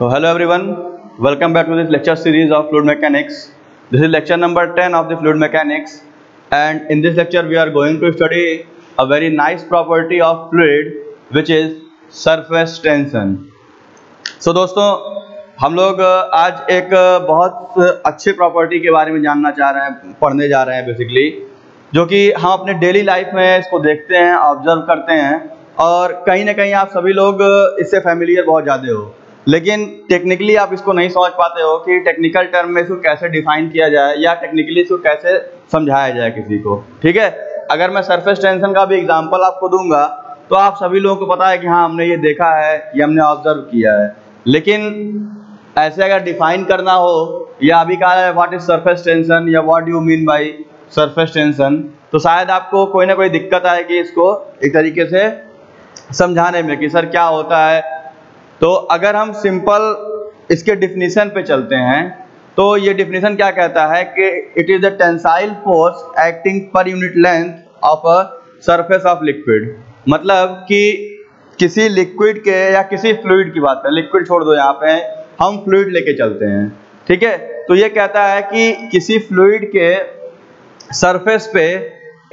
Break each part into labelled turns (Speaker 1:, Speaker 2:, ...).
Speaker 1: So hello everyone, welcome back to this lecture series of fluid mechanics. This is lecture number 10 of the fluid mechanics and in this lecture we are going to study a very nice property of fluid which is surface tension. So दोस्तों हम लोग आज एक बहुत अच्छे property के बारे में जानना चाह रहे हैं पढ़ने जा रहे हैं बेसिकली जो कि हम अपने डेली लाइफ में इसको देखते हैं ऑब्ज़र्व करते हैं और कहीं ना कहीं आप सभी लोग इससे फैमिलियर बहुत ज़्यादा हो लेकिन टेक्निकली आप इसको नहीं समझ पाते हो कि टेक्निकल टर्म में इसको कैसे डिफाइन किया जाए या टेक्निकली इसको कैसे समझाया जाए किसी को, ठीक है? अगर मैं सरफेस टेंशन का भी एग्जांपल आपको दूँगा तो आप सभी लोगों को पता है कि हाँ हमने ये देखा है, ये हमने ऑब्ज़र्व किया है। लेकिन ऐसे अगर डिफाइन करना हो, या अभी कहा जाए व्हाट इज़ सरफेस टेंशन या what you mean by surface tension तो शायद आपको कोई ना कोई दिक्कत आएगी इसको एक तरीके से समझाने में कि सर क्या होता है तो अगर हम सिंपल इसके डिफिनीशन पे चलते हैं तो ये डिफिनीशन क्या कहता है कि it is the tensile force acting per unit length of a surface of liquid मतलब कि किसी लिक्विड के या किसी फ्लूड की बात करें लिक्विड छोड़ दो यहाँ पे, हम फ्लूड लेके चलते हैं। ठीक है? तो ये कहता है कि किसी फ्लूड के सरफेस पे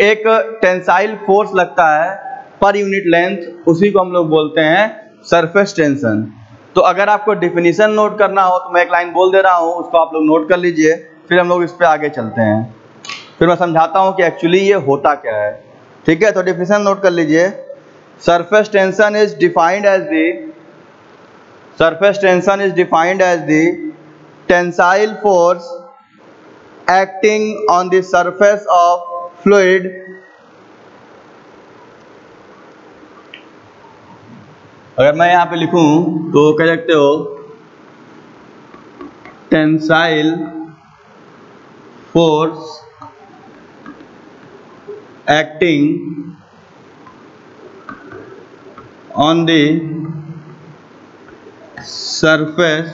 Speaker 1: एक टेंसाइल फोर्स लगता है पर यूनिट लेंथ उसी को हम लोग बोलते हैं सरफेस टेंशन तो अगर आपको डिफिनीशन नोट करना हो तो मैं एक लाइन बोल दे रहा हूँ, उसको आप लोग नोट कर लीजिए, फिर हम लोग इस पर आगे चलते हैं। फिर मैं समझाता हूँ कि एक्चुअली ये होता क्या है। ठीक है तो डिफिनीशन नोट कर लीजिए। Surface tension is defined as the surface tension is defined as the tensile force acting on the surface of fluid अगर मैं यहाँ पे लिखूं तो कह सकते हो tensile force acting on the surface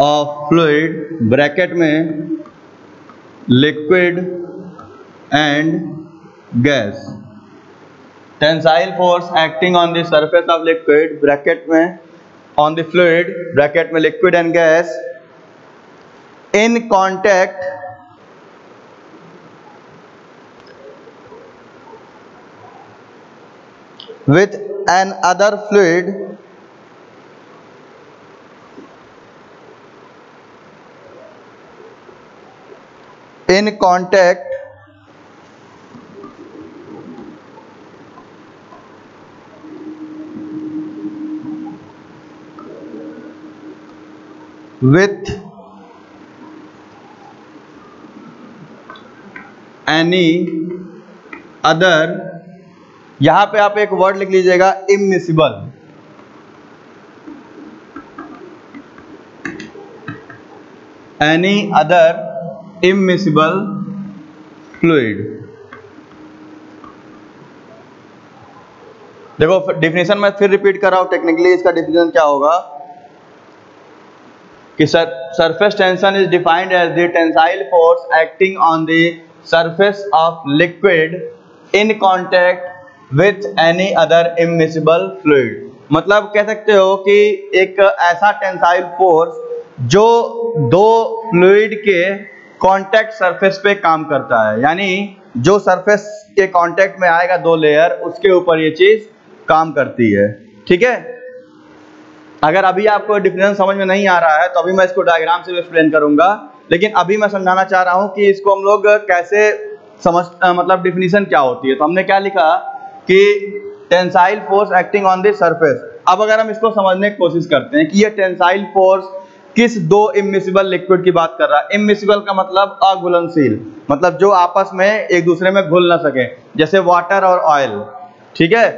Speaker 1: of fluid bracket में liquid and gas tensile force acting on the surface of liquid bracket में ऑन द फ्लूड ब्रैकेट में liquid and gas in contact with an other fluid, in contact with any other, यहाँ पे आप एक word लिख लीजिएगा immiscible any other immiscible fluid देखो definition मैं फिर रिपीट कर रहा हूँ टेक्निकली इसका डिफिनेशन क्या होगा? कि sir surface tension is defined as the force acting on the of liquid in contact with any other immiscible fluid मतलब कह सकते हो कि एक ऐसा टेंसाइल फोर्स जो दो फ्लूड के कॉन्टेक्ट सरफेस पे काम करता है। यानी जो सरफेस के कॉन्टेक्ट में आएगा दो लेयर उसके ऊपर ये चीज़ काम करती है। ठीक है? अगर अभी आपको डिफिनेशन समझ में नहीं आ रहा है तो अभी मैं इसको डायग्राम से भी एक्सप्लेन करूँगा। लेकिन अभी मैं समझाना चाह रहा हूँ कि इसको हम लोग कैसे समझ मतलब डिफिनेशन क्या होती है। तो हमने क्या लिखा कि tensile force acting on the surface अब अगर हम इसको समझने की कोशिश करते हैं कि ये टेंसाइल फोर्स किस दो इमिसिबल लिक्विड की बात कर रहा है। इमिसिबल का मतलब अघुलनशील मतलब जो आपस में एक दूसरे में घुल ना सके, जैसे वाटर और ऑयल ठीक है?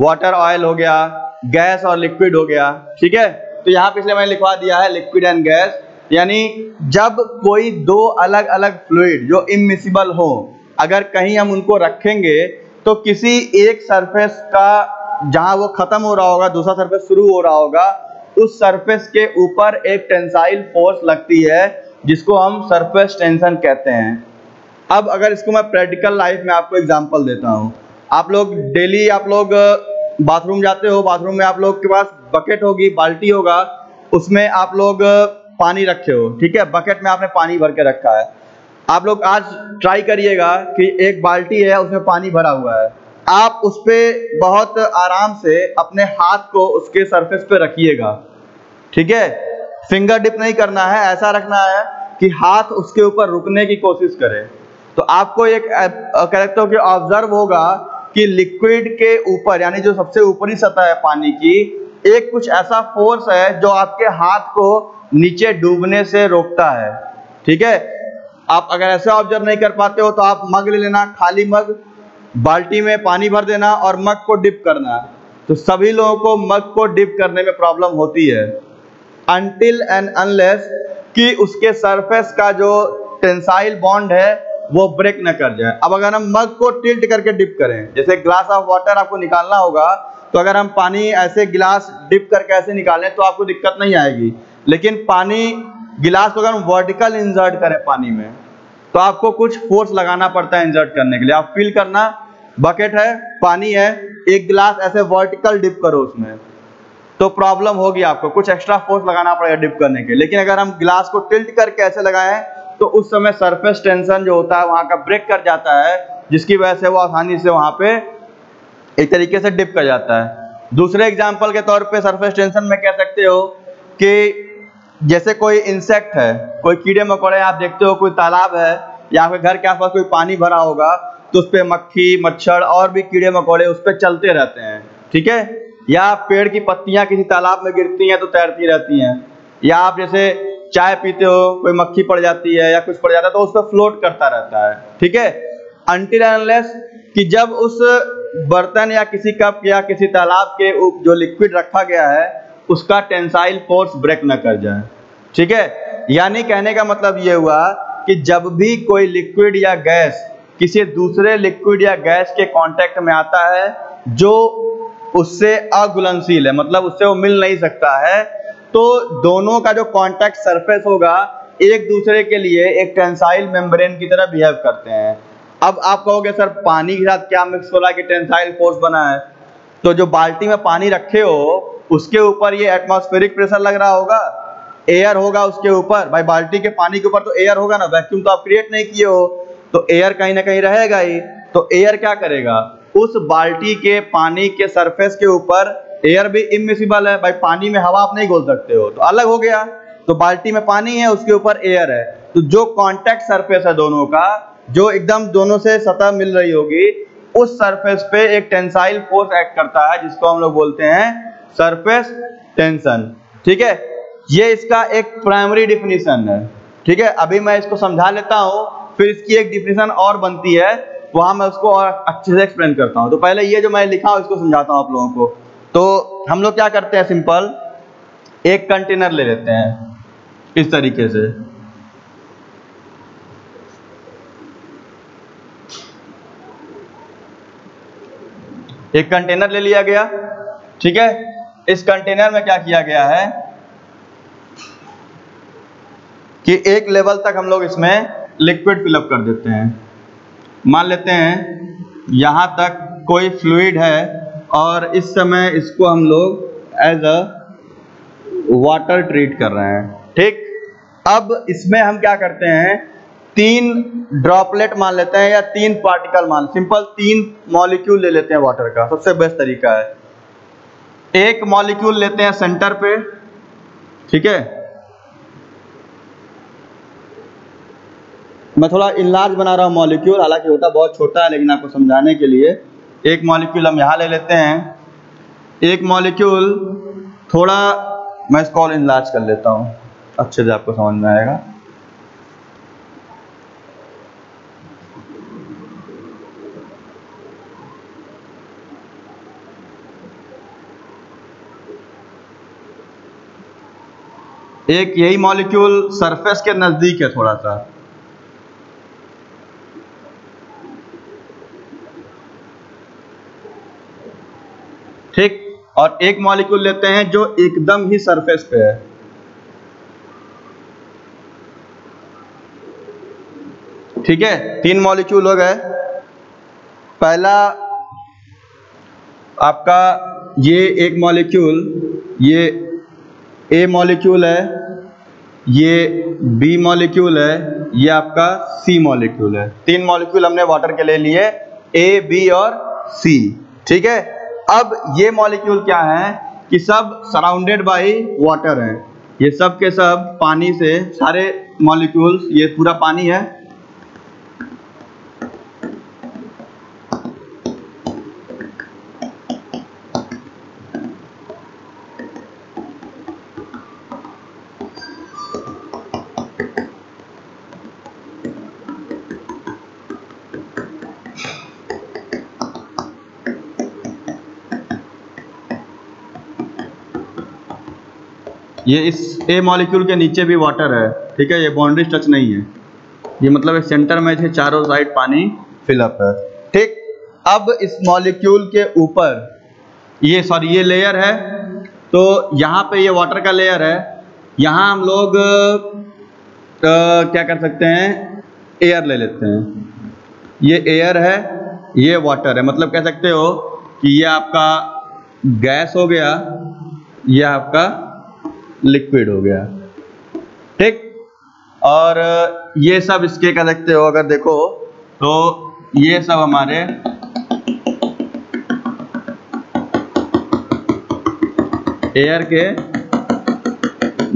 Speaker 1: वाटर ऑयल हो गया गैस और लिक्विड हो गया, ठीक है? तो यहाँ पे इसलिए मैंने लिखवा दिया है लिक्विड एंड गैस। यानी जब कोई दो अलग अलग फ्लूड जो इमिसिबल हो, अगर कहीं हम उनको रखेंगे तो किसी एक सरफेस का जहाँ वो खत्म हो रहा होगा, दूसरा सरफेस शुरू हो रहा होगा, उस सरफेस के ऊपर एक टेंसाइल फोर्स लगती है, जिसको हम सरफेस टेंशन कहते हैं। अब अगर इसको मैं प्रैक्टिकल लाइफ में आपको एग्जांपल देता हूँ। आप लोग डेली, आप लोग बाथरूम जाते हो, बाथरूम में आप लोग के पास बकेट होगी, बाल्टी होगा, उसमें आप लोग पानी रखे हो, ठीक है? बकेट में आपने पानी भर के रखा है। आप लोग आज ट्राई करिएगा कि एक बाल्टी है, उसमें पानी भरा हुआ है। आप उस पर बहुत आराम से अपने हाथ को उसके सरफेस पे रखिएगा, ठीक है? फिंगर डिप नहीं करना है, ऐसा रखना है कि हाथ उसके ऊपर रुकने की कोशिश करे। तो आपको एक करेक्ट कि ऑब्ज़र्व होगा कि लिक्विड के ऊपर, यानी जो सबसे ऊपरी सतह है पानी की, एक कुछ ऐसा फोर्स है जो आपके हाथ को नीचे डूबने से रोकता है। ठीक है? आप अगर ऐसे ऑब्ज़र्व नहीं कर पाते हो तो आप मग ले लेना, खाली मग, बाल्टी में पानी भर देना और मग को डिप करना। तो सभी लोगों को मग को डिप करने में प्रॉब्लम होती है। अनटिल एंड अनलेस कि उसके सरफेस का जो टेंसाइल बॉन्ड है वो ब्रेक न कर जाए। अब अगर हम मग को टिल्ट करके डिप करें, जैसे ग्लास ऑफ़ वाटर आपको निकालना होगा तो अगर हम पानी ऐसे गिलास डिप करके ऐसे निकालें तो आपको दिक्कत नहीं आएगी। लेकिन पानी गिलास को अगर हम वर्टिकल इंजर्ट करें पानी में तो आपको कुछ फोर्स लगाना पड़ता है इंजर्ट करने के लिए। आप फील करना बकेट है, पानी है, एक गिलास ऐसे वर्टिकल डिप करो उसमें तो प्रॉब्लम होगी आपको। कुछ एक्स्ट्रा फोर्स लगाना पड़ेगा डिप करने के लेकिन अगर हम गिलास को टिल्ट करके ऐसे लगाएँ तो उस समय सरफेस टेंशन जो होता है, वहाँ का ब्रेक कर जाता है, जिसकी वजह से वो आसानी से वहाँ पे एक तरीके से डिप कर जाता है। दूसरे एग्ज़ाम्पल के तौर पे सरफेस टेंशन में कह सकते हो कि जैसे कोई इंसेक्ट है, कोई कीड़े मकोड़े, आप देखते हो कोई तालाब है, या आपके घर के आसपास कोई पानी भरा होगा तो उस पर मक्खी, मच्छर और भी कीड़े मकोड़े उस पर चलते रहते हैं, ठीक है? या पेड़ की पत्तियाँ किसी तालाब में गिरती हैं तो तैरती रहती हैं। या आप जैसे चाय पीते हो, कोई मक्खी पड़ जाती है या कुछ पड़ जाता है तो उस पर फ्लोट करता रहता है, ठीक है? अनटिल एनलेस कि जब उस बर्तन या किसी कप या किसी तालाब के जो लिक्विड रखा गया है, उसका टेंसाइल फोर्स ब्रेक न कर जाए, ठीक है? यानी कहने का मतलब ये हुआ कि जब भी कोई लिक्विड या गैस किसी दूसरे लिक्विड या गैस के कांटेक्ट में आता है, जो उससे अघुलनशील है मतलब उससे वो मिल नहीं सकता है तो दोनों का जो कांटेक्ट सरफेस होगा, एक दूसरे के लिए एक टेंसाइल मेम्ब्रेन की तरह बिहेव करते हैं। अब आप कहोगे, सर, पानी के साथ क्या मिक्स हो रहा है कि टेंसाइल फोर्स बना है? तो जो बाल्टी में पानी रखे हो, उसके ऊपर ये एटमॉस्फेरिक प्रेशर लग रहा होगा। एयर होगा उसके ऊपर। भाई, बाल्टी के पानी के ऊपर तो एयर होगा ना। वैक्यूम तो आप क्रिएट नहीं किए हो। तो एयर कहीं ना कहीं रहेगा ही। तो एयर क्या करेगा? उस बाल्टी के पानी के सरफेस के ऊपर एयर भी इमिसिबल है, भाई पानी में हवा आप नहीं घोल सकते हो। तो अलग हो गया। तो बाल्टी में पानी है, उसके ऊपर एयर है। तो जो कॉन्टेक्ट सरफेस है दोनों का, जो एकदम दोनों से सतह मिल रही होगी, उस सरफेस पे एक टेंसाइल फोर्स एक्ट करता है, जिसको हम लोग बोलते हैं सरफेस टेंशन ठीक है? ये इसका एक प्राइमरी डिफिनीशन है। ठीक है? अभी मैं इसको समझा लेता हूँ, फिर इसकी एक डिफिनीशन और बनती है वहाँ मैं उसको और अच्छे से एक्सप्लेन करता हूँ। तो पहले ये जो मैं लिखा हूँ, इसको समझाता हूँ आप लोगों को। तो हम लोग क्या करते हैं, सिंपल, एक कंटेनर ले लेते हैं, इस तरीके से। एक कंटेनर ले लिया गया, ठीक है? इस कंटेनर में क्या किया गया है कि एक लेवल तक हम लोग इसमें लिक्विड फिलअप कर देते हैं। मान लेते हैं, यहाँ तक कोई फ्लूइड है और इस समय इसको हम लोग एज अ वाटर ट्रीट कर रहे हैं। ठीक? अब इसमें हम क्या करते हैं? तीन ड्रॉपलेट मान लेते हैं या तीन पार्टिकल मान सिंपल तीन मॉलिक्यूल ले लेते हैं वाटर का। सबसे बेस्ट तरीका है। एक मॉलिक्यूल लेते हैं सेंटर पे। ठीक है? मैं थोड़ा इनलार्ज बना रहा हूँ मॉलिक्यूल हालाँकि होता बहुत छोटा है, लेकिन आपको समझाने के लिए। एक मॉलिक्यूल हम यहाँ ले लेते हैं। एक मॉलिक्यूल थोड़ा, मैं इसको और इनलार्ज कर लेता हूँ। अच्छे से आपको समझ में आएगा। एक यही मॉलिक्यूल सरफेस के नज़दीक है थोड़ा सा ठीक और एक मॉलिक्यूल लेते हैं जो एकदम ही सरफेस पे है। ठीक है? तीन मॉलिक्यूल हो गए। पहला आपका ये एक मॉलिक्यूल ये ए मॉलिक्यूल है, ये बी मॉलिक्यूल है, ये आपका सी मॉलिक्यूल है। तीन मॉलिक्यूल हमने वाटर के ले लिए ए बी और सी ठीक है? अब ये मॉलिक्यूल क्या है कि सब सराउंडेड बाई वाटर है। ये सब के सब पानी से सारे मॉलिक्यूल्स ये पूरा पानी है। ये इस ए मॉलिक्यूल के नीचे भी वाटर है, ठीक है? ये बाउंड्री टच नहीं है। ये मतलब एक सेंटर में चारों साइड पानी फिलअप है। ठीक? अब इस मॉलिक्यूल के ऊपर, ये सॉरी ये लेयर है। तो यहाँ पे ये वाटर का लेयर है। यहाँ हम लोग तो क्या कर सकते हैं? एयर ले लेते हैं। ये एयर है, ये वाटर है। मतलब कह सकते हो कि ये आपका गैस हो गया, ये आपका लिक्विड हो गया। ठीक? और ये सब इसके क्या देखते हो? अगर देखो तो ये सब हमारे एयर के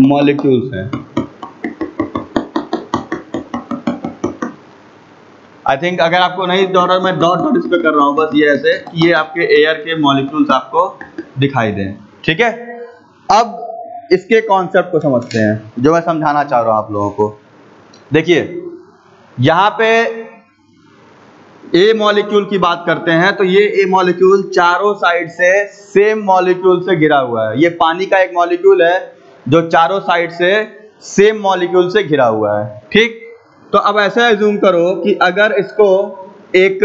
Speaker 1: मॉलिक्यूल्स हैं। आई थिंक अगर आपको नहीं डॉट मैं डॉट डॉट इस पर कर रहा हूँ, बस ये ऐसे ये आपके एयर के मॉलिक्यूल्स आपको दिखाई दें। ठीक है? अब इसके कॉन्सेप्ट को समझते हैं, जो मैं समझाना चाह रहा हूँ आप लोगों को। देखिए, यहाँ पे ए मॉलिक्यूल की बात करते हैं तो ये ए मॉलिक्यूल चारों साइड से सेम मॉलिक्यूल से घिरा हुआ है। ये पानी का एक मॉलिक्यूल है, जो चारों साइड से सेम मॉलिक्यूल से घिरा हुआ है। ठीक? तो अब ऐसा एज्यूम करो कि अगर इसको एक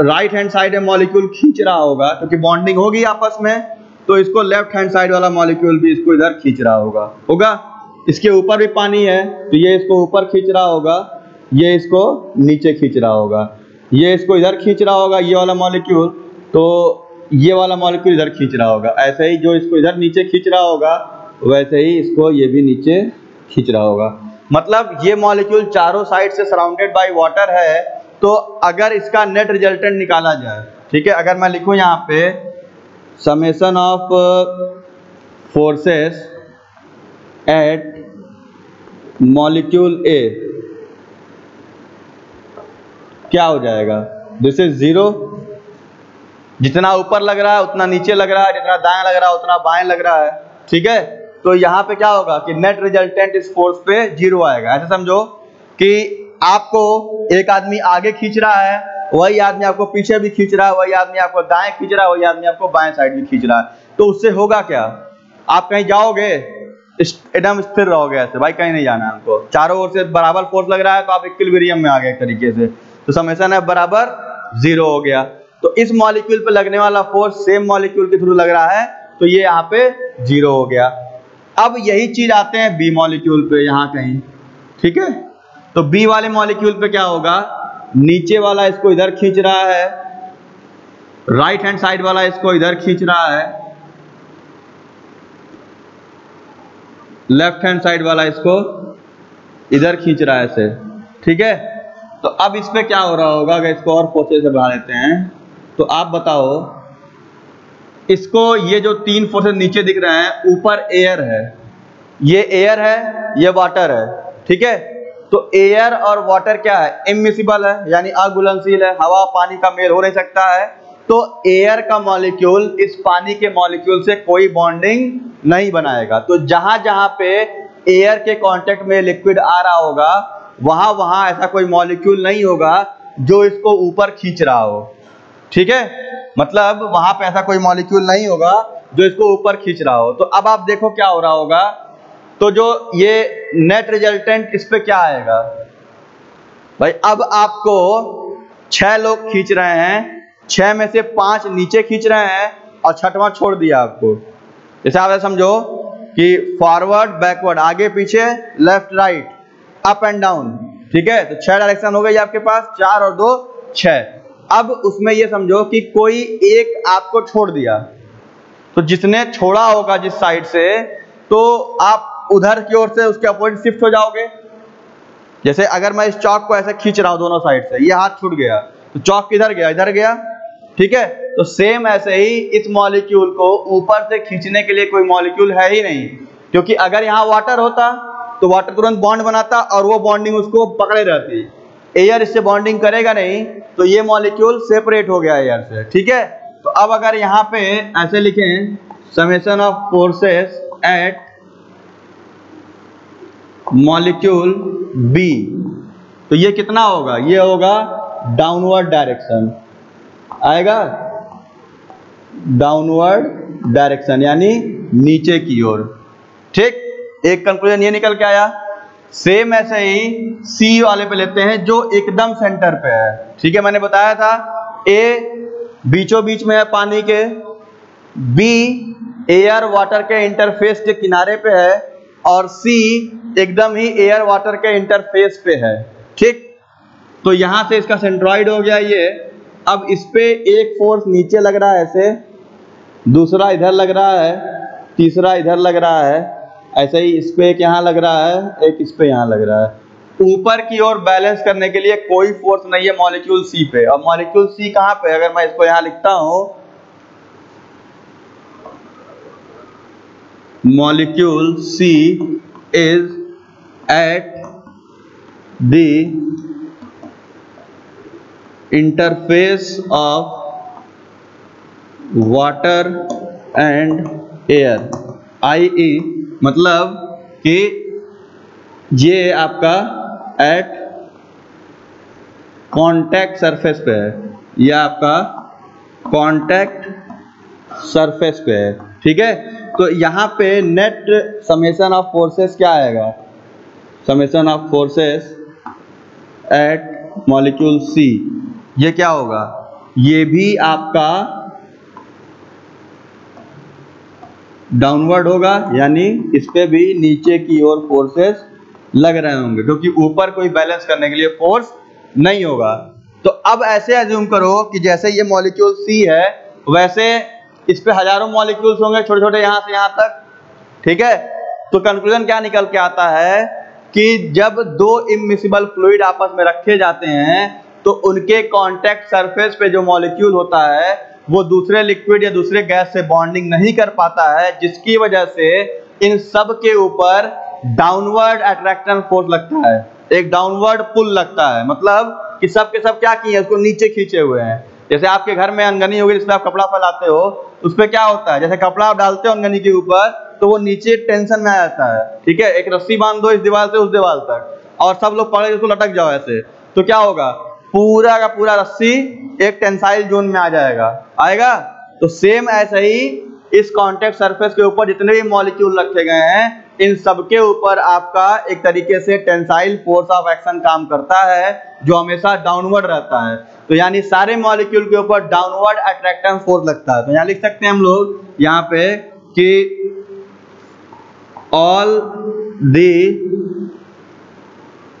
Speaker 1: राइट हैंड साइड मॉलिक्यूल खींच रहा होगा, क्योंकि तो बॉन्डिंग होगी आपस में तो इसको लेफ़्ट हैंड साइड वाला मॉलिक्यूल भी इसको इधर खींच रहा होगा। होगा? इसके ऊपर भी पानी है तो ये इसको ऊपर खींच रहा होगा, ये इसको नीचे खींच रहा होगा। ये इसको इधर खींच रहा होगा, ये वाला मॉलिक्यूल तो ये वाला मॉलिक्यूल इधर खींच रहा होगा। ऐसे ही जो इसको इधर नीचे खींच रहा होगा, वैसे ही इसको ये भी नीचे खींच रहा होगा। मतलब ये मॉलिक्यूल चारों साइड से सराउंडेड बाई वाटर है तो अगर इसका नेट रिजल्टेंट निकाला जाए, ठीक है? अगर मैं लिखूं यहाँ पे summation of forces at molecule a क्या हो जाएगा? दिस इज़ ज़ीरो जितना ऊपर लग रहा है, उतना नीचे लग रहा है, जितना दाएँ लग रहा है, उतना बाएँ लग रहा है। ठीक है? तो यहाँ पे क्या होगा कि नेट रिजल्टेंट इस फोर्स पे ज़ीरो आएगा। ऐसे समझो कि आपको एक आदमी आगे खींच रहा है वही आदमी आपको पीछे भी खींच रहा है, वही आदमी आपको दाएँ खींच रहा है, वही आदमी आपको बाएँ साइड भी खींच रहा है। तो उससे होगा क्या? आप कहीं जाओगे एकदम स्थिर रहोगे ऐसे, भाई कहीं नहीं जाना है हमको। चारों ओर से बराबर फोर्स लग रहा है तो आप इक्विलिब्रियम में आ गए एक तरीके से। तो समेशन है बराबर ज़ीरो हो गया। तो इस मॉलिक्यूल पे लगने वाला फोर्स सेम मॉलिक्यूल के थ्रू लग रहा है तो ये यहाँ पे ज़ीरो हो गया। अब यही चीज़ आते हैं बी मॉलिक्यूल पे, यहाँ कहीं। ठीक है? तो बी वाले मॉलिक्यूल पे क्या होगा? नीचे वाला इसको इधर खींच रहा है। राइट हैंड साइड वाला इसको इधर खींच रहा है। लेफ़्ट हैंड साइड वाला इसको इधर खींच रहा है ऐसे ठीक है? तो अब इस पर क्या हो रहा होगा? अगर इसको और फोर्सेस से बढ़ा देते हैं तो आप बताओ, इसको ये जो तीन फोर्सेस नीचे दिख रहे हैं, ऊपर एयर है। ये एयर है, ये वाटर है। ठीक है? तो एयर और वाटर क्या है? इमिसिबल है, यानी अघुलनशील है, हवा पानी का मेल हो नहीं सकता है। तो एयर का मॉलिक्यूल इस पानी के मॉलिक्यूल से कोई बॉन्डिंग नहीं बनाएगा। तो जहाँ जहाँ पे एयर के कांटेक्ट में लिक्विड आ रहा होगा वहाँ वहाँ ऐसा कोई मॉलिक्यूल नहीं होगा जो इसको ऊपर खींच रहा हो। ठीक है? मतलब वहाँ पे ऐसा कोई मॉलिक्यूल नहीं होगा जो इसको ऊपर खींच रहा हो। तो अब आप देखो क्या हो रहा होगा। तो जो ये नेट रिजल्टेंट इस पे क्या आएगा? भाई, अब आपको छह लोग खींच रहे हैं, छह में से पाँच नीचे खींच रहे हैं और छठवां छोड़ दिया आपको। जैसे आप समझो कि फॉरवर्ड बैकवर्ड आगे, पीछे left right up and down ठीक है? तो छह डायरेक्शन हो गई आपके पास, चार और दो, छह। अब उसमें ये समझो कि कोई एक आपको छोड़ दिया। तो जिसने छोड़ा होगा जिस साइड से तो आप उधर की ओर से उसके अपोजिट शिफ्ट हो जाओगे। जैसे अगर मैं इस चौक को ऐसे खींच रहा हूँ दोनों साइड से, ये हाथ छूट गया तो चौक किधर गया? इधर गया, ठीक है? तो सेम ऐसे ही इस मॉलिक्यूल को ऊपर से खींचने के लिए कोई मॉलिक्यूल है ही नहीं। क्योंकि अगर यहाँ वाटर होता तो वाटर तुरंत बॉन्ड बनाता और वो बॉन्डिंग उसको पकड़े रहती। एयर इससे बॉन्डिंग करेगा नहीं तो ये मॉलिक्यूल सेपरेट हो गया एयर से, ठीक है? तो अब अगर यहाँ पे ऐसे लिखें summation of forces at molecule B तो ये कितना होगा? ये होगा डाउनवर्ड डायरेक्शन। आएगा? डाउनवर्ड डायरेक्शन, यानी नीचे की ओर। ठीक? एक कंक्लूजन ये निकल के आया। सेम ऐसे ही सी वाले पे लेते हैं, जो एकदम सेंटर पे है। ठीक है, मैंने बताया था। ए बीचों बीच में है पानी के। बी एयर वाटर के इंटरफेस के किनारे पे है। और सी एकदम ही एयर वाटर के इंटरफेस पे है। ठीक? तो यहाँ से इसका सेंट्रॉइड हो गया ये। अब इस पे एक फोर्स नीचे लग रहा है ऐसे। दूसरा इधर लग रहा है। तीसरा इधर लग रहा है। ऐसे ही इस पे एक यहाँ लग रहा है, एक इस पे यहाँ लग रहा है। ऊपर की ओर बैलेंस करने के लिए कोई फोर्स नहीं है मॉलिक्यूल सी पे। और मॉलिक्यूल सी कहाँ पे अगर मैं इसको यहाँ लिखता हूँ C is at the interface of water and air I E मतलब कि ये आपका एट कांटेक्ट सरफेस पे है। ये आपका कांटेक्ट सरफेस पे है। ठीक है? तो यहाँ पे नेट समेशन ऑफ़ फोर्सेस क्या आएगा? Summation of forces at molecule C ये क्या होगा? ये भी आपका डाउनवर्ड होगा, यानी इस पे भी नीचे की ओर फोर्सेस लग रहे होंगे, क्योंकि ऊपर कोई बैलेंस करने के लिए फोर्स नहीं होगा। तो अब ऐसे एज्यूम करो कि जैसे ये मॉलिक्यूल सी है, वैसे इस पे हज़ारों मॉलिक्यूल्स होंगे छोटे छोटे यहाँ से यहाँ तक। ठीक है? तो कंक्लूजन क्या निकल के आता है कि जब दो इमिसिबल फ्लूइड आपस में रखे जाते हैं तो उनके कांटेक्ट सरफेस पे जो मॉलिक्यूल होता है, वो दूसरे लिक्विड या दूसरे गैस से बॉन्डिंग नहीं कर पाता है, जिसकी वजह से इन सब के ऊपर डाउनवर्ड अट्रैक्शन फोर्स लगता है। एक डाउनवर्ड पुल लगता है। मतलब कि सब के सब क्या किए उसको नीचे खींचे हुए हैं। जैसे आपके घर में अंगनी होगी, जिसमें आप कपड़ा फैलाते हो उस पर क्या होता है? जैसे कपड़ा आप डालते हो अनगनी के ऊपर तो वो नीचे टेंशन में आ जाता है, ठीक है? एक रस्सी बाँध दो इस दीवार से, उस दीवार तक, और सब लोग पड़े उसको लटक जाओ ऐसे। तो क्या होगा? पूरा का पूरा रस्सी एक टेंसाइल जोन में आ जाएगा। आएगा? तो सेम ऐसे ही इस कॉन्टेक्ट सरफेस के ऊपर जितने भी मॉलिक्यूल रखे गए हैं इन सबके ऊपर आपका एक तरीके से टेंसाइल फोर्स ऑफ़ एक्शन काम करता है, जो हमेशा डाउनवर्ड रहता है। तो यानी सारे मॉलिक्यूल के ऊपर डाउनवर्ड अट्रैक्शन फोर्स लगता है। तो यहाँ लिख सकते हैं हम लोग यहाँ पे कि all the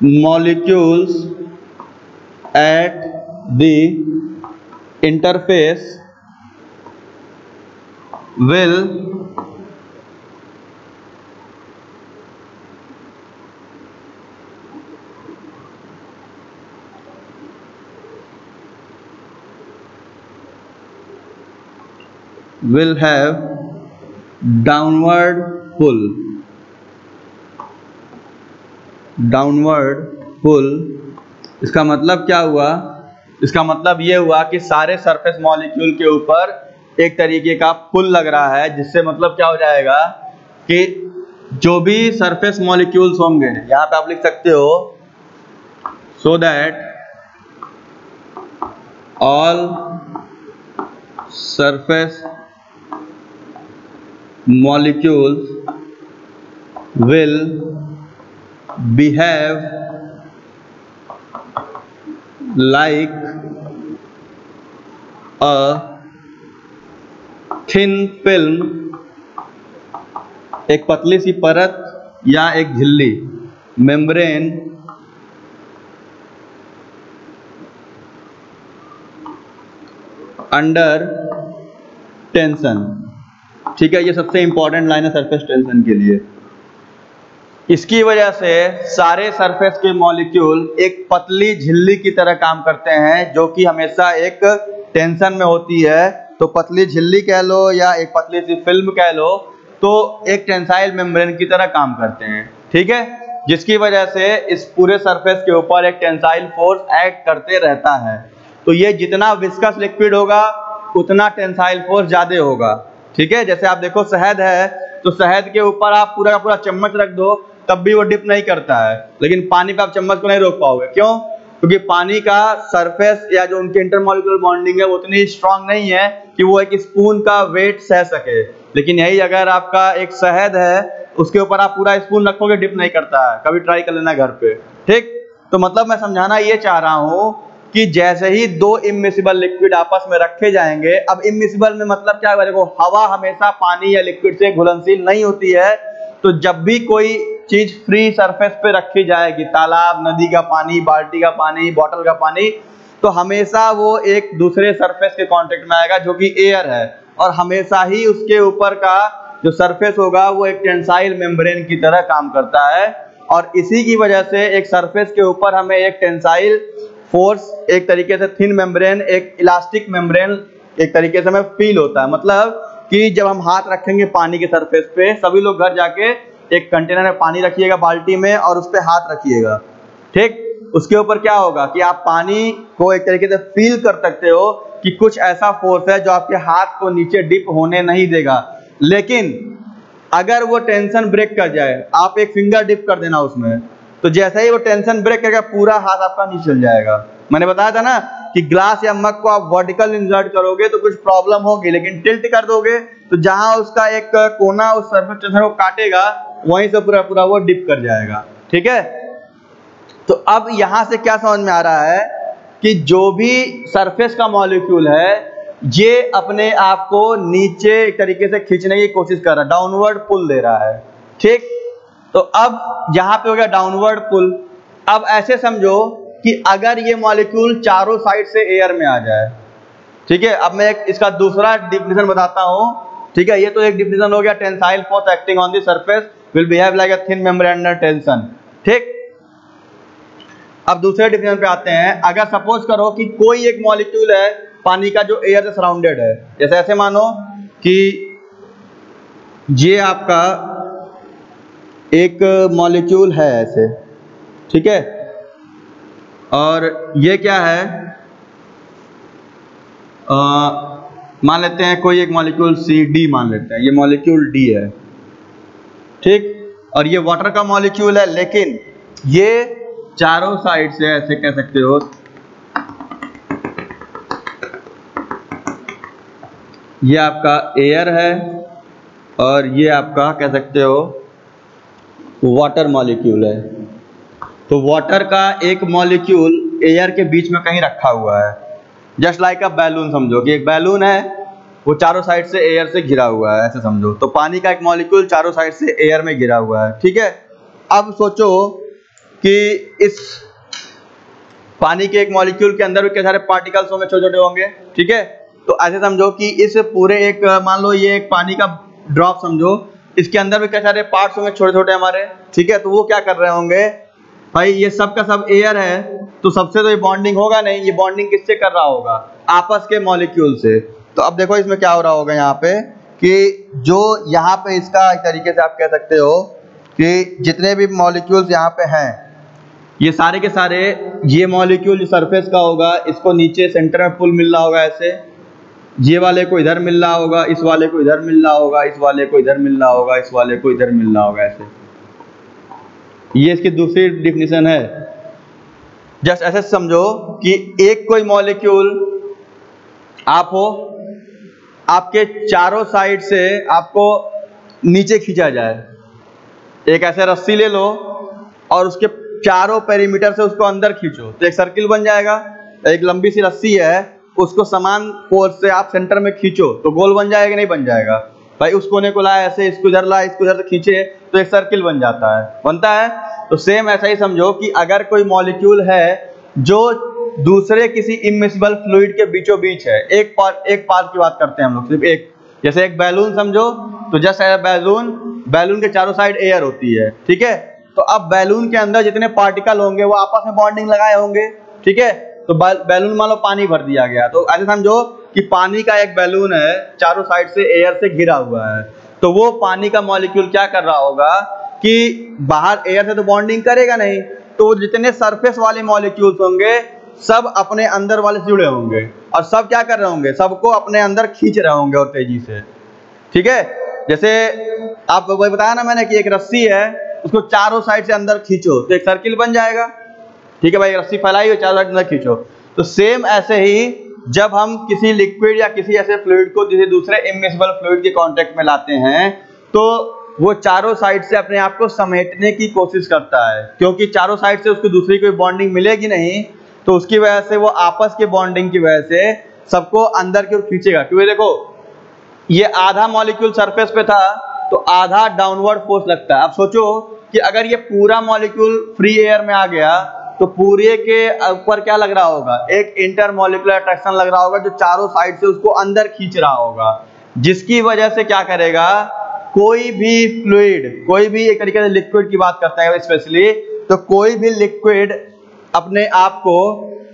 Speaker 1: molecules at the interface will will have downward pull. Downward pull. इसका मतलब क्या हुआ? इसका मतलब ये हुआ कि सारे सरफेस मॉलिक्यूल के ऊपर एक तरीके का पुल लग रहा है, जिससे मतलब क्या हो जाएगा कि जो भी सरफेस मॉलिक्यूल्स होंगे, यहाँ पे आप लिख सकते हो so that all surface molecules will behave like a thin film, एक पतली सी परत या एक झिल्ली मेम्ब्रेन अंडर टेंशन ठीक है, ये सबसे इंपॉर्टेंट लाइन है सरफेस टेंशन के लिए। इसकी वजह से सारे सरफेस के मॉलिक्यूल एक पतली झिल्ली की तरह काम करते हैं, जो कि हमेशा एक टेंशन में होती है। तो पतली झिल्ली कह लो या एक पतली सी फ़िल्म कह लो तो एक टेंसाइल मेम्ब्रेन की तरह काम करते हैं। ठीक है? जिसकी वजह से इस पूरे सरफेस के ऊपर एक टेंसाइल फोर्स एक्ट करते रहता है। तो ये जितना विस्कस लिक्विड होगा, उतना टेंसाइल फोर्स ज़्यादा होगा। ठीक है? जैसे आप देखो, शहद है तो शहद के ऊपर आप पूरा का पूरा चम्मच रख दो, तब भी वो डिप नहीं करता है। लेकिन पानी पे आप चम्मच को नहीं रोक पाओगे। क्यों? क्योंकि पानी का सरफेस या जो उनके इंटरमोलिकुलर बॉन्डिंग है, वो उतनी स्ट्रांग नहीं है कि वो एक स्पून का वेट सह सके। लेकिन यही अगर आपका एक शहद है, उसके ऊपर आप पूरा स्पून रखोगे डिप नहीं करता है। कभी ट्राई कर लेना घर पे। ठीक? तो मतलब मैं समझाना ये चाह रहा हूँ कि जैसे ही दो इमिसिबल लिक्विड आपस में रखे जाएँगे, अब इमिसिबल में मतलब क्या है देखो, हवा हमेशा पानी या लिक्विड से घुलनशील नहीं होती है। तो जब भी कोई चीज़ फ्री सरफेस पे रखी जाएगी, तालाब, नदी का पानी, बाल्टी का पानी बॉटल का पानी तो हमेशा वो एक दूसरे सरफेस के कांटेक्ट में आएगा जो कि एयर है। और हमेशा ही उसके ऊपर का जो सरफेस होगा, वो एक टेंसाइल मेम्ब्रेन की तरह काम करता है। और इसी की वजह से एक सरफेस के ऊपर हमें एक टेंसाइल फोर्स एक तरीके से थिन मेम्ब्रेन, एक इलास्टिक मेम्ब्रेन एक तरीके से हमें फील होता है। मतलब कि जब हम हाथ रखेंगे पानी के सरफेस पे, सभी लोग घर जाके एक कंटेनर में पानी रखिएगा बाल्टी में और उस पर हाथ रखिएगा। ठीक? उसके ऊपर क्या होगा कि आप पानी को एक तरीके से फील कर सकते हो कि कुछ ऐसा फोर्स है जो आपके हाथ को नीचे डिप होने नहीं देगा। लेकिन अगर वो टेंशन ब्रेक कर जाए, आप एक फिंगर डिप कर देना उसमें। तो जैसे ही वो टेंशन ब्रेक करेगा पूरा हाथ आपका नीचे चल जाएगा। मैंने बताया था ना कि ग्लास या मग को आप वर्टिकल इंसर्ट करोगे तो कुछ प्रॉब्लम होगी, लेकिन टिल्ट कर दोगे तो जहाँ उसका एक कोना उस सरफेस टेंशन को काटेगा, वहीं से पूरा पूरा वो डिप कर जाएगा। ठीक है? तो अब यहाँ से क्या समझ में आ रहा है कि जो भी सरफेस का मॉलिक्यूल है, ये अपने आप को नीचे एक तरीके से खींचने की कोशिश कर रहा है डाउनवर्ड पुल दे रहा है। ठीक? तो अब यहाँ पे हो गया डाउनवर्ड पुल अब ऐसे समझो कि अगर ये मॉलिक्यूल चारों साइड से एयर में आ जाए, ठीक है? अब मैं एक इसका दूसरा डिफिनेशन बताता हूँ, ठीक है? ये तो एक डिफिनेशन हो गया tensile force acting on the surface will behave like a thin membrane under tension ठीक? अब दूसरे डिफिनेशन पे आते हैं। अगर सपोज़ करो कि कोई एक मॉलिक्यूल है, पानी का जो एयर से सराउंडेड है, जैसे ऐसे मानो कि ये आपका एक मॉलिक्यूल है ऐसे, ठीक है? और ये क्या है? मान लेते हैं कोई एक मॉलिक्यूल सी डी मान लेते हैं। ये मॉलिक्यूल डी है, ठीक? और ये वाटर का मॉलिक्यूल है, लेकिन ये चारों साइड से ऐसे कह सकते हो। ये आपका एयर है, और ये आपका कह सकते हो वाटर मॉलिक्यूल है। तो वाटर का एक मॉलिक्यूल एयर के बीच में कहीं रखा हुआ है। जस्ट लाइक अ बैलून समझो कि एक बैलून है, वो चारों साइड से एयर से घिरा हुआ है, ऐसे समझो। तो पानी का एक मॉलिक्यूल चारों साइड से एयर में घिरा हुआ है, ठीक है? अब सोचो कि इस पानी के एक मॉलिक्यूल के अंदर भी सारे पार्टिकल्स होंगे छोटे छोटे होंगे, ठीक है? तो ऐसे समझो कि इस पूरे एक, मान लो ये एक पानी का ड्रॉप समझो इसके अंदर भी क्या सारे पार्ट्स होंगे छोटे छोटे हमारे। ठीक है? तो वो क्या कर रहे होंगे? भाई, ये सब का सब एयर है तो सबसे तो ये बॉन्डिंग होगा नहीं, ये बॉन्डिंग किससे कर रहा होगा? आपस के मॉलिक्यूल से। तो अब देखो इसमें क्या हो रहा होगा यहाँ पे, कि जो यहाँ पे इसका एक तरीके से आप कह सकते हो कि जितने भी मॉलिक्यूल्स यहाँ पे हैं, ये सारे के सारे, ये मॉलिक्यूल सरफेस का होगा, इसको नीचे सेंटर में पुल मिल रहा होगा ऐसे। ये वाले को इधर मिल रहा होगा, इस वाले को इधर मिल रहा होगा, इस वाले को इधर मिल रहा होगा, इस वाले को इधर मिल रहा होगा, ऐसे। ये इसकी दूसरी डिफिनेशन है। जस्ट ऐसे समझो कि एक कोई मॉलिक्यूल आप हो, आपके चारों साइड से आपको नीचे खींचा जाए। एक ऐसे रस्सी ले लो और उसके चारों पेरीमीटर से उसको अंदर खींचो। तो एक सर्किल बन जाएगा, एक लंबी सी रस्सी है उसको समान फोर्स से आप सेंटर में खींचो तो गोल बन जाएगा नहीं बन जाएगा? भाई, उस कोने को लाया, ऐसे इसको इधर लाया, इसको इधर खींचे तो एक सर्किल बन जाता है। बनता है? तो सेम ऐसा ही समझो कि अगर कोई मॉलिक्यूल है जो दूसरे किसी इमिसिबल फ्लूइड के बीचों बीच है, एक पार एक पार्ट की बात करते हैं हम लोग, सिर्फ़ एक। जैसे एक बैलून समझो तो जस्ट बैलून बैलून के चारों साइड एयर होती है, ठीक है? तो अब बैलून के अंदर जितने पार्टिकल होंगे, वो आपस में बॉन्डिंग लगाए होंगे, ठीक है? तो बैलून मान लो पानी भर दिया गया। तो ऐसे समझो कि पानी का एक बैलून है, चारों साइड से एयर से घिरा हुआ है। तो वो पानी का मॉलिक्यूल क्या कर रहा होगा कि बाहर एयर से तो बॉन्डिंग करेगा नहीं तो जितने सरफेस वाले मॉलिक्यूल्स होंगे, सब अपने अंदर वाले से जुड़े होंगे। और सब क्या कर रहे होंगे? सबको अपने अंदर खींच रहे होंगे और तेज़ी से। ठीक है? जैसे आप वही बताया ना मैंने कि एक रस्सी है, उसको चारों साइड से अंदर खींचो तो एक सर्किल बन जाएगा। ठीक है भाई, रस्सी फैलाई हो चारों अंदर खींचो। तो सेम ऐसे ही जब हम किसी लिक्विड या किसी ऐसे फ्लूड को किसी दूसरे इमिसिबल फ्लूइड के कांटेक्ट में लाते हैं तो वो चारों साइड से अपने आप को समेटने की कोशिश करता है। क्योंकि चारों साइड से उसको दूसरी कोई बॉन्डिंग मिलेगी नहीं तो उसकी वजह से वो आपस के बॉन्डिंग की वजह से सबको अंदर की ओर खींचेगा। क्योंकि देखो, ये आधा मॉलिक्यूल सरफेस पे था तो आधा डाउनवर्ड फोर्स लगता है। अब सोचो कि अगर ये पूरा मॉलिक्यूल फ्री एयर में आ गया तो पूरे के ऊपर क्या लग रहा होगा? एक इंटर मॉलिकुलर अट्रैक्शन लग रहा होगा जो चारों साइड से उसको अंदर खींच रहा होगा। जिसकी वजह से क्या करेगा? कोई भी फ्लूइड कोई भी एक तरीके से लिक्विड की बात करते हैं स्पेशली तो कोई भी लिक्विड अपने आप को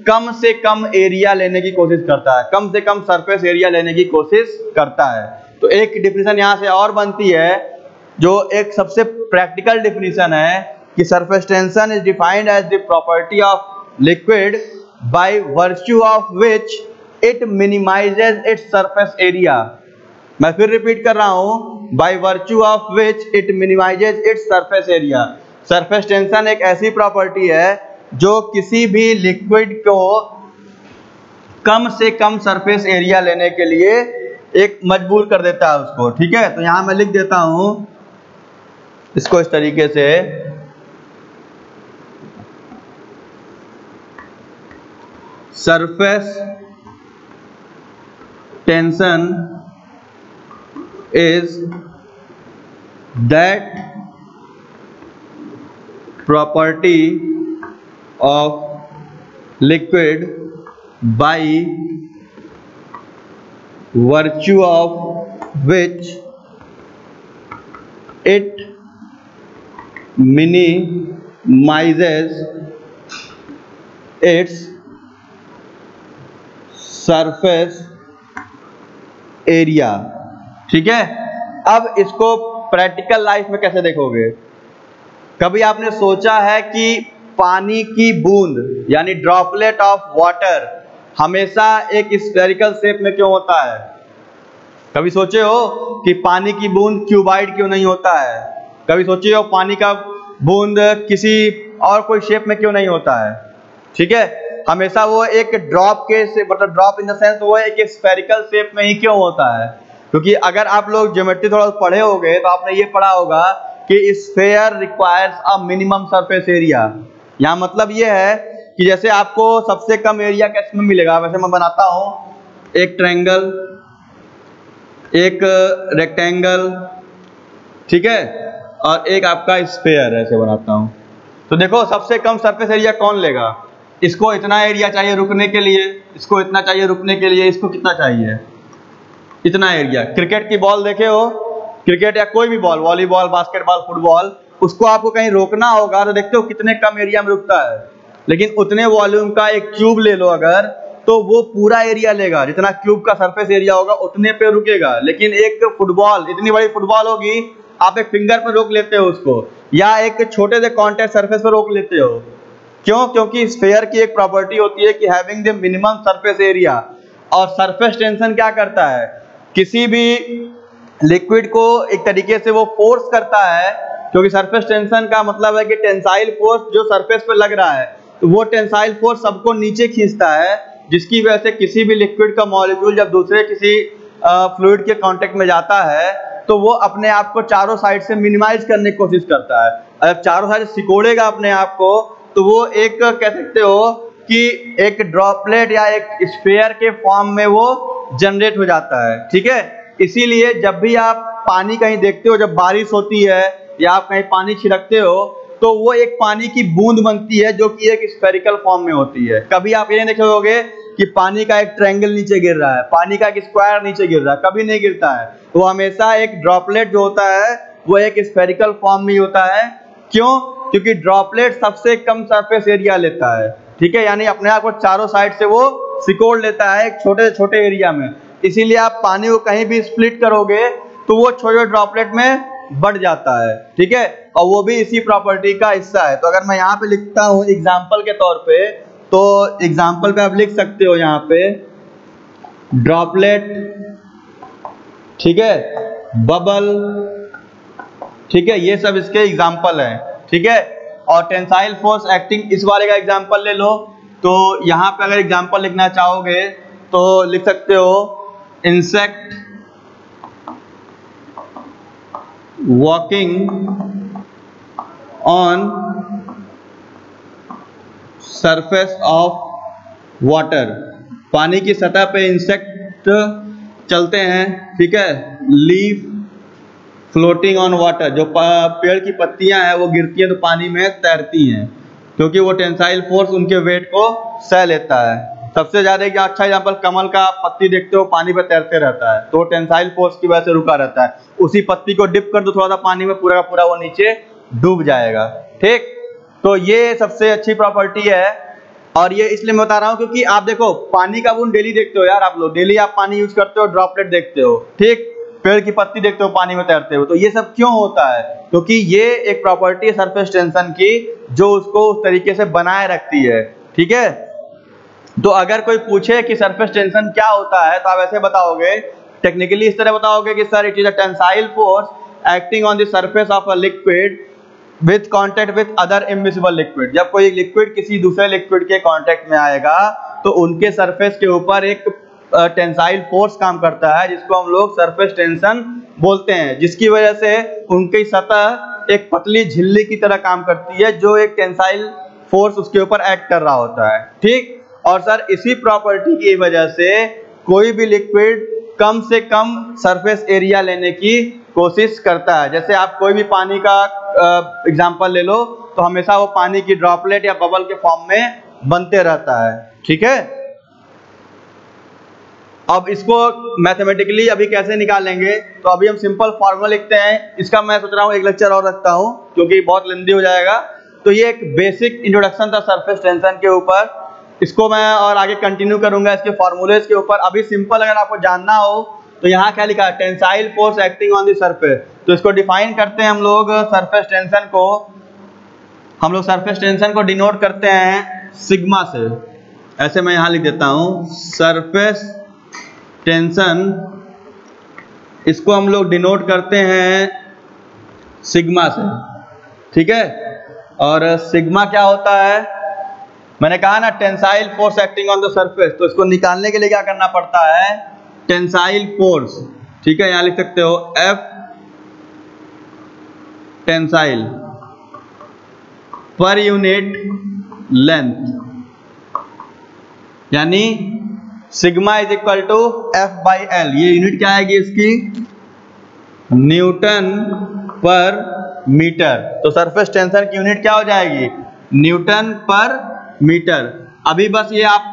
Speaker 1: कम से कम एरिया लेने की कोशिश करता है। कम से कम सरफेस एरिया लेने की कोशिश करता है। तो एक डिफिनेशन यहाँ से और बनती है, जो एक सबसे प्रैक्टिकल डिफिनेशन है। कि surface tension is defined as the property of liquid by virtue of which it minimizes its surface area. मैं फिर रिपीट कर रहा हूँ by virtue of which it minimises its surface area surface tension एक ऐसी property है जो किसी भी लिक्विड को कम से कम सरफेस एरिया लेने के लिए एक मजबूर कर देता है उसको, ठीक है? तो यहाँ मैं लिख देता हूँ, इसको इस तरीके से surface tension is that property of liquid by virtue of which it minimizes its surface area ठीक है? अब इसको प्रैक्टिकल लाइफ में कैसे देखोगे? कभी आपने सोचा है कि पानी की बूंद, यानी ड्रॉपलेट ऑफ़ वाटर हमेशा एक स्पेरिकल शेप में क्यों होता है? कभी सोचे हो कि पानी की बूंद क्यूबाइड क्यों नहीं होता है? कभी सोचे हो पानी का बूंद किसी और कोई शेप में क्यों नहीं होता है? ठीक है? हमेशा वो एक ड्रॉप के मतलब ड्रॉप इन द सेंस वो एक स्पेरिकल शेप में ही क्यों होता है? क्योंकि अगर आप लोग ज्योमेट्री थोड़ा पढ़े होंगे तो आपने ये पढ़ा होगा कि sphere requires a minimum surface area यहाँ मतलब ये है कि जैसे आपको सबसे कम एरिया कैसे में मिलेगा? वैसे मैं बनाता हूँ। एक ट्रैंगल एक रेक्टेंगल ठीक है? और एक आपका स्फेयर ऐसे बनाता हूँ। तो देखो, सबसे कम सरफेस एरिया कौन लेगा? इसको इतना एरिया चाहिए रुकने के लिए, इसको इतना चाहिए रुकने के लिए, इसको कितना चाहिए? इतना एरिया क्रिकेट की बॉल देखे हो? क्रिकेट या कोई भी बॉल वॉलीबॉल बास्केटबॉल फुटबॉल उसको आपको कहीं रोकना होगा तो देखते हो कितने कम एरिया में रुकता है। लेकिन उतने वॉल्यूम का एक क्यूब ले लो अगर तो वो पूरा एरिया लेगा। जितना क्यूब का सरफेस एरिया होगा, उतने पे रुकेगा। लेकिन एक फुटबॉल इतनी बड़ी फुटबॉल होगी, आप एक फिंगर पर रोक लेते हो उसको, या एक छोटे से कॉन्टेक्ट सरफेस पर रोक लेते हो। क्यों? क्योंकि स्फेयर की एक प्रॉपर्टी होती है कि having the minimum surface area और सरफेस टेंशन क्या करता है? किसी भी लिक्विड को एक तरीके से वो फोर्स करता है, क्योंकि सरफेस टेंशन का मतलब है कि टेंसाइल फोर्स जो सरफेस पे लग रहा है तो वो टेंसाइल फोर्स सबको नीचे खींचता है, जिसकी वजह से किसी भी लिक्विड का मॉलिक्यूल जब दूसरे किसी फ्लूइड के कांटेक्ट में जाता है तो वो अपने आप को चारों साइड से मिनिमाइज करने की कोशिश करता है। अगर चारों साइड सिकोड़ेगा अपने आप को तो वो एक कह सकते हो कि एक ड्रॉपलेट या एक स्पेयर के फॉर्म में वो जनरेट हो जाता है, ठीक है? इसीलिए जब भी आप पानी कहीं देखते हो, जब बारिश होती है या आप कहीं पानी छिड़कते हो तो वो एक पानी की बूंद बनती है जो कि एक स्पेरिकल फॉर्म में होती है। कभी आप ये देखे होगे कि पानी का एक ट्रायंगल नीचे गिर रहा है, पानी का एक स्क्वायर नीचे गिर रहा है, कभी नहीं गिरता है। वो हमेशा एक ड्रॉपलेट जो होता है, वो एक स्पेरिकल फॉर्म में होता है। क्यों? क्योंकि ड्रॉपलेट सबसे कम सरफेस एरिया लेता है। ठीक है? यानी अपने आप को चारों साइड से वो सिकोड़ लेता है एक छोटे छोटे एरिया में। इसीलिए आप पानी को कहीं भी स्प्लिट करोगे तो वो छोटे ड्रॉपलेट में बढ़ जाता है। ठीक है? और वो भी इसी प्रॉपर्टी का हिस्सा है। तो अगर मैं यहाँ पे लिखता हूँ एग्ज़ाम्पल के तौर पे तो एग्ज़ाम्पल पे आप लिख सकते हो यहाँ पे ड्रॉपलेट ठीक है? बबल ठीक है? ये सब इसके एग्ज़ाम्पल हैं। ठीक है? और टेंसाइल फोर्स एक्टिंग इस वाले का एग्ज़ाम्पल ले लो। तो यहाँ पे अगर एग्ज़ाम्पल लिखना चाहोगे तो लिख सकते हो insect walking on surface of water पानी की सतह पे इंसेक्ट चलते हैं, ठीक है? लीफ फ्लोटिंग ऑन वाटर जो पेड़ की पत्तियाँ हैं, वो गिरती हैं तो पानी में तैरती हैं, क्योंकि वो टेंसाइल फोर्स उनके वेट को सह लेता है। सबसे ज़्यादा क्या अच्छा एग्ज़ाम्पल कमल का पत्ती देखते हो, पानी पर तैरते रहता है तो टेंसाइल फोर्स की वजह से रुका रहता है। उसी पत्ती को डिप कर दो थोड़ा सा पानी में, पूरा का पूरा वो नीचे डूब जाएगा। ठीक? तो ये सबसे अच्छी प्रॉपर्टी है, और ये इसलिए मैं बता रहा हूँ क्योंकि आप देखो, पानी का बूंद डेली देखते हो यार, आप लोग डेली आप पानी यूज़ करते हो ड्रॉपलेट देखते हो। ठीक? पेड़ की पत्ती देखते हो, पानी में तैरते हो तो ये सब क्यों होता है? क्योंकि तो ये एक प्रॉपर्टी है सरफेस टेंशन की, जो उसको उस तरीके से बनाए रखती है। ठीक है? तो अगर कोई पूछे कि सरफेस टेंशन क्या होता है तो आप ऐसे बताओगे टेक्निकली इस तरह बताओगे कि sir it is a tensile force acting on the surface of a liquid with contact with other immiscible liquid जब कोई लिक्विड किसी दूसरे लिक्विड के कॉन्टेक्ट में आएगा तो उनके सरफेस के ऊपर एक टेंसाइल फोर्स काम करता है, जिसको हम लोग सरफेस टेंशन बोलते हैं, जिसकी वजह से उनकी सतह एक पतली झिल्ली की तरह काम करती है, जो एक टेंसाइल फोर्स उसके ऊपर एक्ट कर रहा होता है। ठीक? और सर इसी प्रॉपर्टी की वजह से कोई भी लिक्विड कम से कम सरफेस एरिया लेने की कोशिश करता है। जैसे आप कोई भी पानी का एग्जांपल ले लो तो हमेशा वो पानी की ड्रॉपलेट या बबल के फॉर्म में बनते रहता है। ठीक है? अब इसको मैथमेटिकली अभी कैसे निकालेंगे? तो अभी हम सिंपल फॉर्मूला लिखते हैं। इसका मैं सोच रहा हूँ, एक लेक्चर और रखता हूँ, क्योंकि बहुत लेंदी हो जाएगा। तो ये एक बेसिक इंट्रोडक्शन था सरफेस टेंशन के ऊपर। इसको मैं और आगे कंटिन्यू करूँगा इसके फॉर्मूलेज के ऊपर। अभी सिंपल अगर आपको जानना हो तो यहाँ क्या लिखा है? Tensile force acting on the surface तो इसको डिफाइन करते हैं हम लोग सरफेस टेंशन को। हम लोग सरफेस टेंशन को डिनोट करते हैं सिग्मा से। ऐसे मैं यहाँ लिख देता हूँ। सरफेस टेंशन, इसको हम लोग डिनोट करते हैं सिग्मा से, ठीक है? और सिग्मा क्या होता है? मैंने कहा ना tensile force acting on the surface तो इसको निकालने के लिए क्या करना पड़ता है? टेंसाइल फोर्स ठीक है? यहाँ लिख सकते हो F tensile per unit length यानी sigma is equal to F by L. ये यूनिट क्या आएगी इसकी? Newton per metre. तो सरफेस टेंशन की यूनिट क्या हो जाएगी? Newton per metre. अभी बस ये आप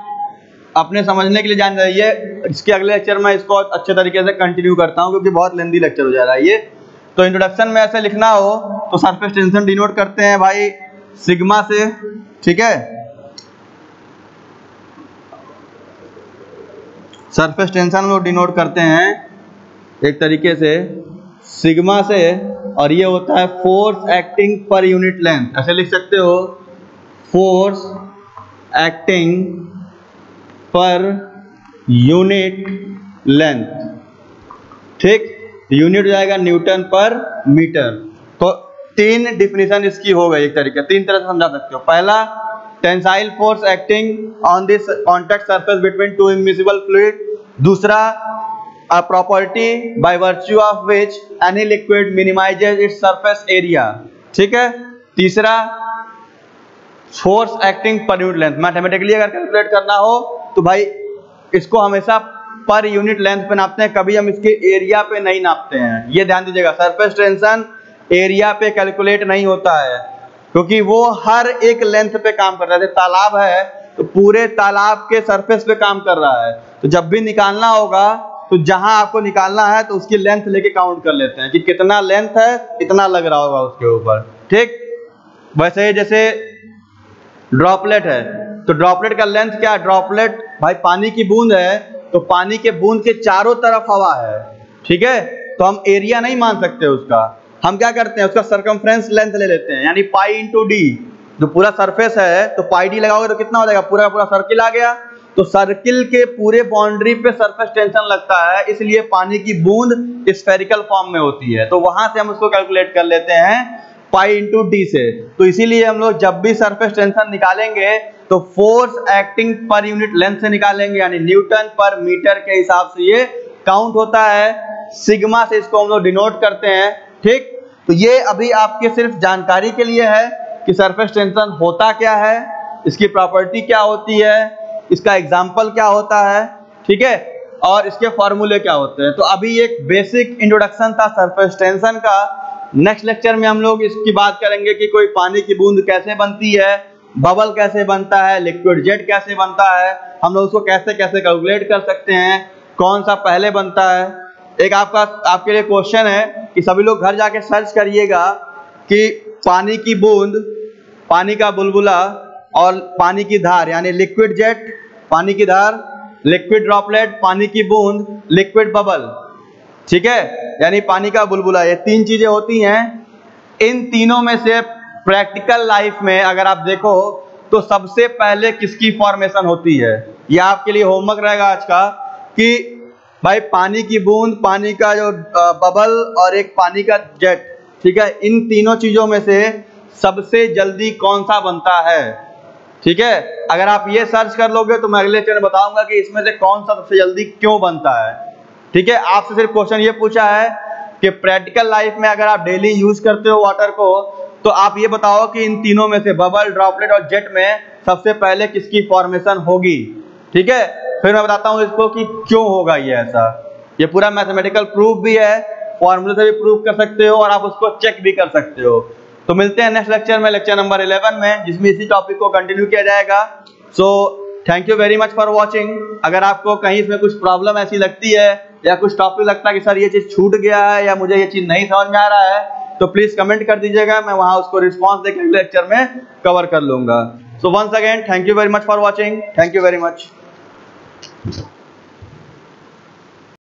Speaker 1: अपने समझने के लिए जान जाइए। इसके अगले लेक्चर में इसको अच्छे तरीके से कंटिन्यू करता हूँ, क्योंकि बहुत लेंदी लेक्चर हो जा रहा है ये। तो इंट्रोडक्शन में ऐसे लिखना हो तो सरफेस टेंशन डिनोट करते हैं भाई सिग्मा से, ठीक है? सरफेस टेंशन लोग डिनोट करते हैं। एक तरीके से सिग्मा से, और ये होता है force acting per unit length. ऐसे लिख सकते हो, force acting per unit length. ठीक? यूनिट जाएगा न्यूटन पर मीटर। तो तीन डिफिनेशन इसकी हो गई एक तरीके तीन तरह से समझा सकते हो। पहला, tensile force acting on this contact surface between two immiscible fluid. दूसरा, a property by virtue of which any liquid minimizes its surface area. ठीक है? तीसरा force acting per unit length mathematically अगर कैलकुलेट करना हो तो भाई, इसको हमेशा पर यूनिट लेंथ पे नापते हैं, कभी हम इसके एरिया पे नहीं नापते हैं। ये ध्यान दीजिएगा सरफेस टेंशन एरिया पे कैलकुलेट नहीं होता है, क्योंकि वो हर एक लेंथ पे काम करता है तालाब है तो पूरे तालाब के सरफेस पे काम कर रहा है। तो जब भी निकालना होगा तो जहाँ आपको निकालना है तो उसकी लेंथ लेके काउंट कर लेते हैं कि कितना लेंथ है, इतना लग रहा होगा उसके ऊपर। ठीक? वैसे ही जैसे ड्रॉपलेट है तो ड्रॉपलेट का लेंथ क्या है? ड्रॉपलेट भाई, पानी की बूंद है तो पानी के बूंद के चारों तरफ़ हवा है। ठीक है? तो हम एरिया नहीं मान सकते उसका। हम क्या करते हैं, उसका सरकमफ्रेंस लेंथ ले लेते हैं, यानी पाई इंटू डी जो पूरा सरफेस है तो पाई डी लगाओगे तो कितना हो जाएगा? पूरा पूरा सर्किल आ गया। तो सर्किल के पूरे बाउंड्री पे सरफेस टेंशन लगता है, इसलिए पानी की बूंद स्फेरिकल फॉर्म में होती है। तो वहाँ से हम उसको कैलकुलेट कर लेते हैं पाई इंटू डी से। तो इसीलिए हम लोग जब भी सरफेस टेंशन निकालेंगे तो force acting per unit length से निकालेंगे, यानी न्यूटन पर मीटर के हिसाब से ये काउंट होता है। सिग्मा से इसको हम लोग डिनोट करते हैं, ठीक? तो ये अभी आपके सिर्फ़ जानकारी के लिए है। कि सरफेस टेंशन होता क्या है, इसकी प्रॉपर्टी क्या होती है, इसका एग्ज़ाम्पल क्या होता है, ठीक है? और इसके फॉर्मूले क्या होते हैं? तो अभी एक बेसिक इंट्रोडक्शन था सरफेस टेंशन का। नेक्स्ट लेक्चर में हम लोग इसकी बात करेंगे कि कोई पानी की बूंद कैसे बनती है बबल कैसे बनता है लिक्विड जेट कैसे बनता है, हम लोग उसको कैसे कैसे कैलकुलेट कर सकते हैं, कौन सा पहले बनता है? एक आपका, आपके लिए क्वेश्चन है कि सभी लोग घर जाके सर्च करिएगा कि पानी की बूंद, पानी का बुलबुला और पानी की धार, यानी लिक्विड जेट पानी की धार लिक्विड ड्रॉपलेट पानी की बूंद लिक्विड बबल ठीक है? यानी पानी का बुलबुला। ये तीन चीज़ें होती हैं। इन तीनों में से प्रैक्टिकल लाइफ में अगर आप देखो तो सबसे पहले किसकी फॉर्मेशन होती है? यह आपके लिए होमवर्क रहेगा आज का, कि भाई पानी की बूंद, पानी का जो बबल और एक पानी का जेट ठीक है? इन तीनों चीज़ों में से सबसे जल्दी कौन सा बनता है? ठीक है? अगर आप ये सर्च कर लोगे तो मैं अगले चरण बताऊँगा कि इसमें से कौन सा सबसे जल्दी क्यों बनता है। ठीक है? आपसे सिर्फ़ क्वेश्चन ये पूछा है कि प्रैक्टिकल लाइफ में अगर आप डेली यूज़ करते हो वाटर को तो आप ये बताओ कि इन तीनों में से बबल ड्रॉपलेट और जेट में सबसे पहले किसकी फॉर्मेशन होगी? ठीक है? फिर मैं बताता हूँ इसको कि क्यों होगा ये ऐसा। ये पूरा मैथमेटिकल प्रूफ भी है फॉर्मूले से भी प्रूफ कर सकते हो और आप उसको चेक भी कर सकते हो। तो मिलते हैं नेक्स्ट लेक्चर में लेक्चर नंबर 11 में, जिसमें इसी टॉपिक को कंटिन्यू किया जाएगा। So thank you very much for watching अगर आपको कहीं इसमें कुछ प्रॉब्लम ऐसी लगती है, या कुछ टॉपिक लगता है कि सर ये चीज़ छूट गया है, या मुझे ये चीज़ नहीं समझ में आ रहा है तो प्लीज़ कमेंट कर दीजिएगा, मैं वहाँ उसको रिस्पॉन्स देकर लेक्चर में कवर कर लूँगा। So once again thank you very much for watching thank you very much